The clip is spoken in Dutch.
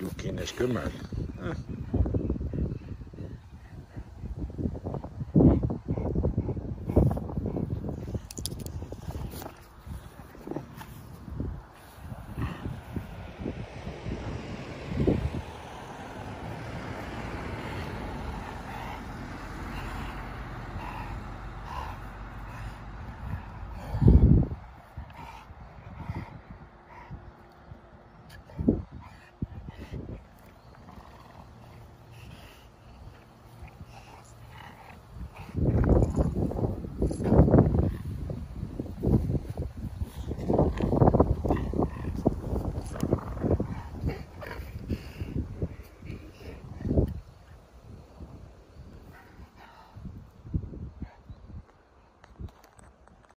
Looking is kummer.